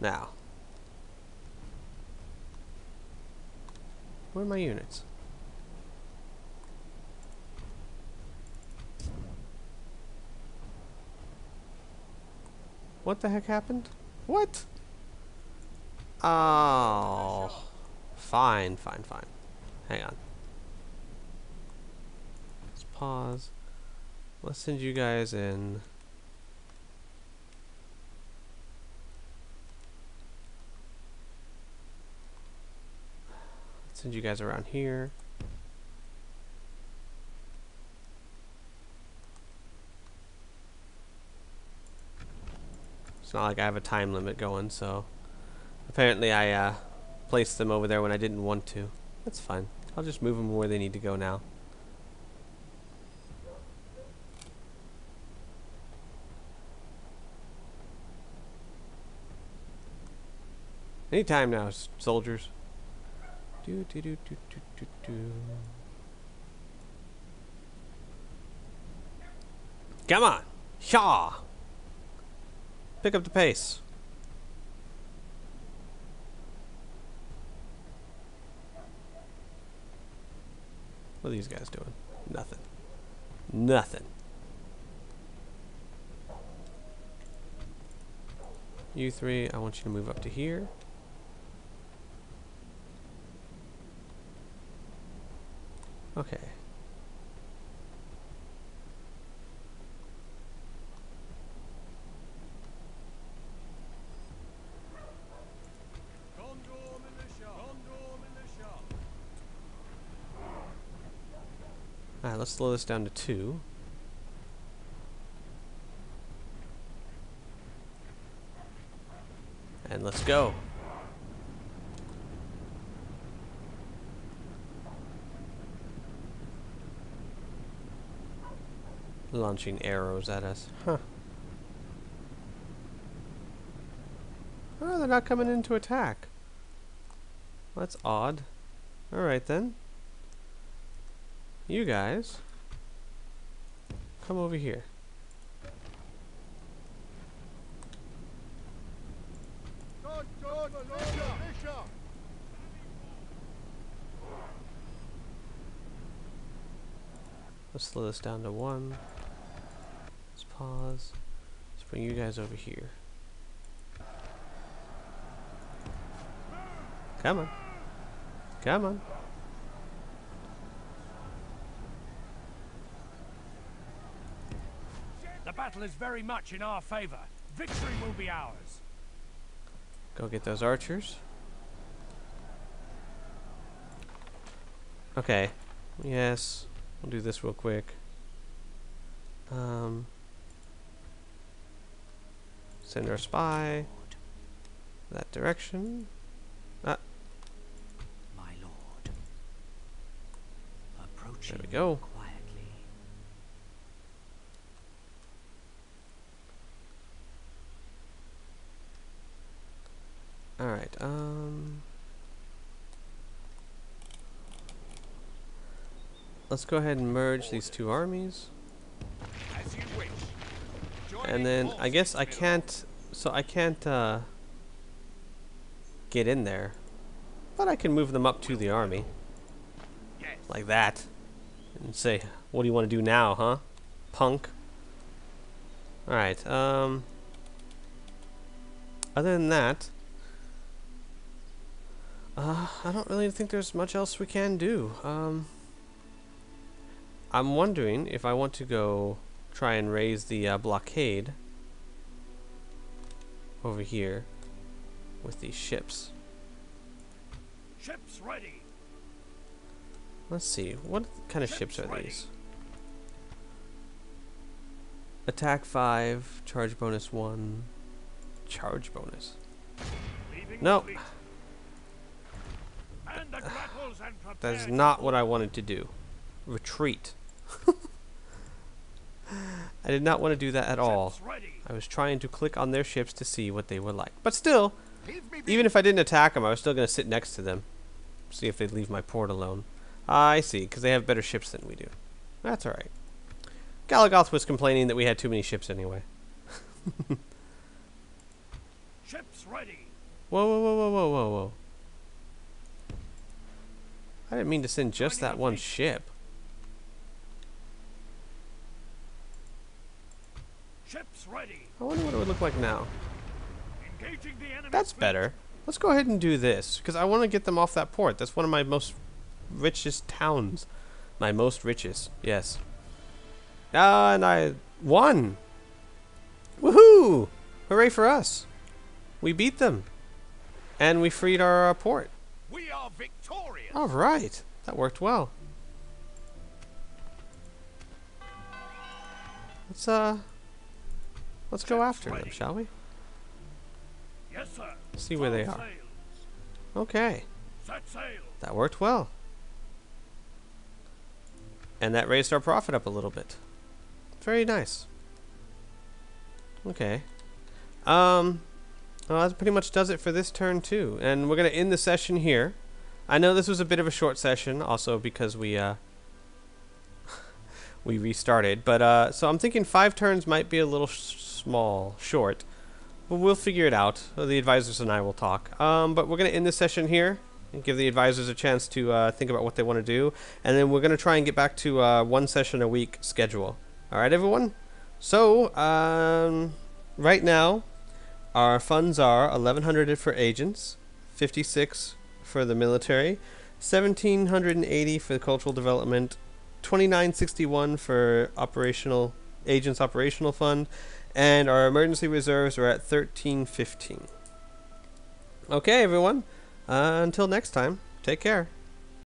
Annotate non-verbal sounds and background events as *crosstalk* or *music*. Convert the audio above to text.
Now. Where are my units? What the heck happened? What? Oh. Fine, fine, fine. Hang on. Let's pause. Let's send you guys in. Send you guys around here. It's not like I have a time limit going, so apparently I uh, placed them over there when I didn't want to. That's fine. I'll just move them where they need to go now. Anytime now, soldiers. Do do do do do do do. Come on, Shaw. Pick up the pace. What are these guys doing? Nothing. Nothing. You three, I want you to move up to here. Okay. Alright, let's slow this down to two. And let's go. Launching arrows at us. Huh. Oh, they're not coming in to attack. that's odd. Alright then. You guys. Come over here. Let's slow this down to one. Pause. Let's bring you guys over here. Come on. Come on. The battle is very much in our favor. Victory will be ours. Go get those archers. Okay. Yes. We'll do this real quick. Um, send our spy that direction. Ah. My lord. Approaching There we go. quietly. All right. Um. Let's go ahead and merge these two armies. And then I guess I can't so I can't uh get in there. But I can move them up to the army. Like that. And say, what do you want to do now, huh? Punk. Alright, um other than that uh, I don't really think there's much else we can do. Um I'm wondering if I want to go try and raise the uh, blockade over here with these ships. Ships ready. Let's see, what kind of ships, Ships are ready. these? Attack 5, charge bonus 1, charge bonus. Leaving No. the fleet. And the *sighs* grapples and That is not what. I wanted to do. Retreat. *laughs* I did not want to do that at all. I was trying to click on their ships to see what they were like. But still, Leave me be. even if I didn't attack them, I was still going to sit next to them. See if they'd leave my port alone. I see, because they have better ships than we do. That's alright. Galagoth was complaining that we had too many ships anyway. *laughs* Ships ready. Whoa, whoa, whoa, whoa, whoa, whoa, whoa. I didn't mean to send just that one ship. Ships ready. I wonder what it would look like now. Engaging the enemy. That's better. Let's go ahead and do this, because I want to get them off that port. That's one of my most richest towns. My most richest, yes. Ah, and I won! Woohoo! Hooray for us! We beat them. And we freed our uh, port. We are victorious. Alright, that worked well. Let's, uh... Let's go after them, shall we? Yes, sir. See where they are. Okay. That worked well. And that raised our profit up a little bit. Very nice. Okay. Um, well, that pretty much does it for this turn, too. And we're going to end the session here. I know this was a bit of a short session, also because we, uh, *laughs* we restarted. But, uh, so I'm thinking five turns might be a little small, short. But we'll figure it out. The advisors and I will talk. Um, but we're going to end this session here and give the advisors a chance to uh, think about what they want to do. And then we're going to try and get back to uh, one session a week schedule. All right, everyone? So, um, right now, our funds are 1100 for agents, 56 for the military, 1780 for the cultural development, 2961 for operational agents operational fund, and our emergency reserves are at 1315. Okay, everyone. Uh, until next time, take care.